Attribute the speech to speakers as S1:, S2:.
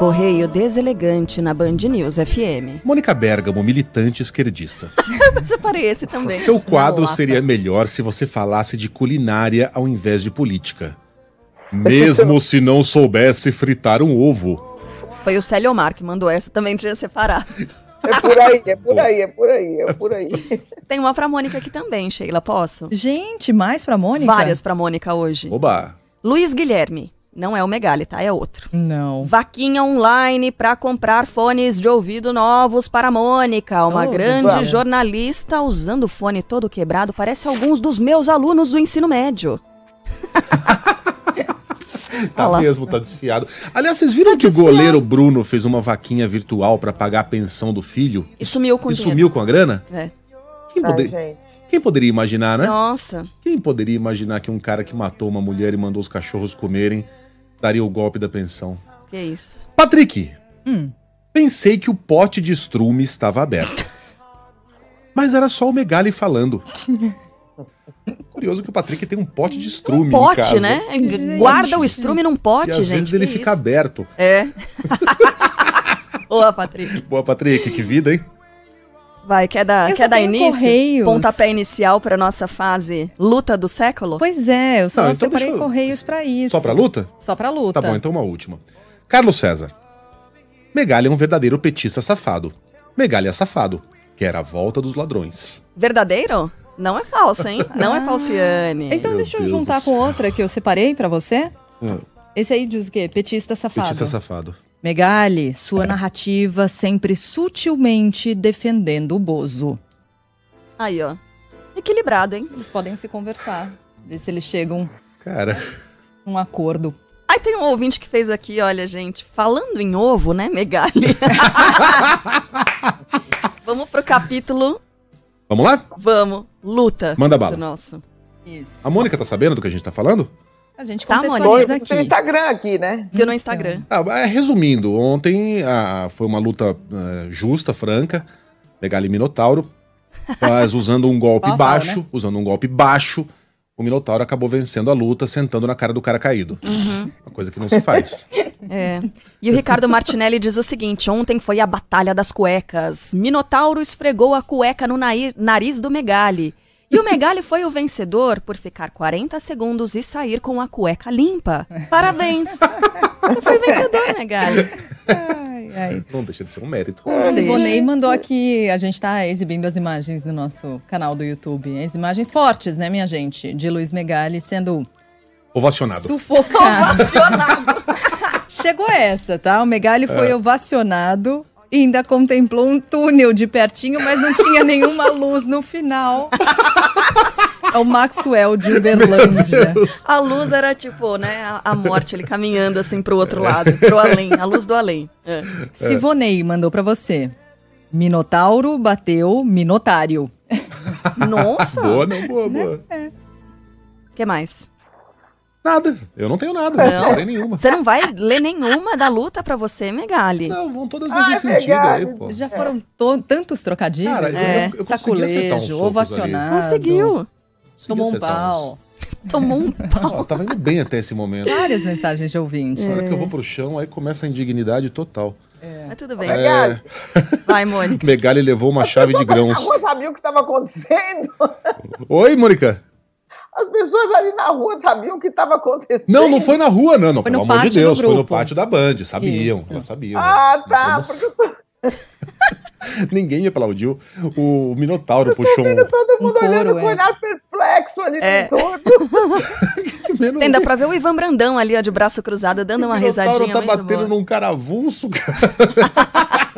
S1: correio deselegante na Band News FM.
S2: Mônica Bergamo, militante esquerdista.
S1: Separei esse também.
S2: Seu quadro seria melhor se você falasse de culinária ao invés de política. Mesmo se não soubesse fritar um ovo.
S1: Foi o Célio Omar que mandou essa, também tinha separado.
S3: É por aí, é por aí, é por aí, é por aí.
S1: Tem uma pra Mônica aqui também, Sheila, posso?
S4: Gente, mais pra Mônica?
S1: Várias pra Mônica hoje.
S2: Oba!
S1: Luiz Guilherme. Não é o Megali, tá? É outro.
S4: Não.
S1: Vaquinha online pra comprar fones de ouvido novos para a Mônica. Uma
S4: Oh,
S1: grande
S3: vamos.
S1: jornalista usando o fone todo quebrado. Parece alguns dos meus alunos do ensino médio.
S2: Tá
S1: Olha lá.
S2: mesmo, tá desfiado. Aliás, vocês viram
S1: Tá
S2: que
S1: desfiado.
S2: o goleiro Bruno fez uma vaquinha virtual pra pagar a pensão do filho?
S1: E sumiu com
S2: E
S1: dinheiro.
S2: sumiu com a grana?
S1: É.
S2: Quem,
S3: Ai,
S2: poder-
S3: gente.
S2: Quem poderia imaginar, né?
S1: Nossa.
S2: Quem poderia imaginar que um cara que matou uma mulher e mandou os cachorros comerem daria o golpe da pensão?
S1: Que isso.
S2: Patrick,
S4: Hum.
S2: pensei que o pote de estrume estava aberto. Mas era só o Megali falando. Curioso que o Patrick tem um pote de estrume em
S1: Pote,
S2: casa.
S1: né?
S4: Gente.
S1: Guarda o estrume num
S2: E
S1: pote,
S2: às
S1: gente.
S2: vezes ele fica
S1: isso?
S2: aberto.
S1: É. Boa, Patrick.
S2: Boa, Patrick, que vida, hein?
S1: Vai, quer dar,
S4: Eu
S1: quer dar início?
S4: correios.
S1: Pontapé inicial pra nossa fase luta do século?
S4: Pois é, eu só
S2: Não, então
S4: separei
S2: eu-
S4: correios pra isso.
S2: Só pra luta?
S4: Só pra luta.
S2: Tá bom, então uma última. Carlos César. Megali é um verdadeiro petista safado. Megali é safado. Quer a volta dos ladrões.
S1: Verdadeiro? Não é falso, hein? Não é falciane.
S4: Então
S2: Meu
S4: deixa eu
S2: Deus
S4: juntar com outra que eu separei pra você.
S2: Hum.
S4: Esse aí diz o quê? Petista safado.
S2: Petista safado.
S4: Megali, sua narrativa sempre sutilmente defendendo o Bozo.
S1: Aí, ó. Equilibrado, hein?
S4: Eles podem se conversar, ver se eles chegam
S2: Cara,
S4: a um acordo.
S1: Aí tem um ouvinte que fez aqui, olha, gente, falando em ovo, né, Megali? Vamos pro capítulo,
S2: vamos lá?
S1: vamos, luta.
S2: Manda bala.
S1: Do nosso.
S4: Isso.
S2: A Mônica tá sabendo do que a gente tá falando?
S4: A gente
S1: Tá,
S4: contextualiza
S3: Foi
S4: aqui.
S3: no Instagram aqui, né?
S1: Viu no Instagram.
S2: Ah, é, resumindo, ontem ah, foi uma luta ah, justa, franca. Megali e Minotauro. Mas usando um golpe baixo,
S4: né?
S2: usando um golpe baixo, o Minotauro acabou vencendo a luta, sentando na cara do cara caído.
S1: Uhum.
S2: Uma coisa que não se faz.
S1: É. E o Ricardo Martinelli diz o seguinte: ontem foi a Batalha das Cuecas. Minotauro esfregou a cueca no nariz do Megali. E o Megali foi o vencedor por ficar 40 segundos e sair com a cueca limpa. Parabéns! Você foi vencedor, Megali.
S4: Ai, ai.
S2: Não deixa de ser um mérito.
S4: O. Siboney mandou aqui, a gente tá exibindo as imagens no nosso canal do YouTube. As imagens fortes, né, minha gente? De Luiz Megali sendo
S2: Ovacionado.
S4: sufocado. Chegou essa, tá? O Megali foi ovacionado e ainda contemplou um túnel de pertinho, mas não tinha nenhuma luz no final. É o Maxwell de Uberlândia.
S1: A luz era tipo, né, a, a morte, ele caminhando assim pro outro lado, pro além, a luz do além. É.
S4: Sivonei mandou pra você. Minotauro bateu Minotário.
S1: Nossa!
S2: Boa, não, boa, boa.
S1: O que mais?
S2: Nada. Eu não tenho nada, não
S1: Não.
S2: nenhuma.
S1: Você não vai ler nenhuma da luta pra você, Megali?
S2: Não, vão todas nesse
S3: Ai,
S2: sentido aí,
S3: Megali.
S2: pô.
S4: Já foram to- tantos trocadilhos.
S2: Cara, eu-
S1: É.
S2: eu, eu consegui acertar uns
S4: Saculejo, ovacionado.
S1: Conseguiu.
S4: Tomou um pau.
S1: Tomou um pau.
S2: Ó, tava indo bem até esse momento.
S4: Várias mensagens de ouvinte.
S2: Na hora que eu vou pro chão, aí começa a indignidade total.
S1: Mas tudo bem.
S3: Megali,
S1: Vai, Mônica.
S2: Megali levou uma chave de
S3: na
S2: grãos.
S3: rua sabiam o que estava acontecendo.
S2: Oi, Mônica.
S3: As pessoas ali na rua sabiam o que estava acontecendo.
S2: Não, não foi na rua, não. não
S4: Foi
S2: pelo
S4: no
S2: amor de Deus. Foi no pátio da Band. Sabiam,
S4: Isso.
S2: elas sabiam.
S3: Ah,
S2: né?
S3: tá.
S2: Nossa,
S3: Porque eu tô
S2: Ninguém me aplaudiu. O Minotauro puxou um.
S3: todo mundo
S4: Um
S3: olhando
S4: couro,
S3: com
S4: é.
S3: olhar perplexo ali
S1: É.
S3: no entorno.
S2: Mino-
S1: Tem, dá pra ver o Ivan Brandão ali, ó, de braço cruzado, dando uma
S2: o
S1: risadinha.
S2: tá
S1: muito
S2: batendo num cara avulso, cara.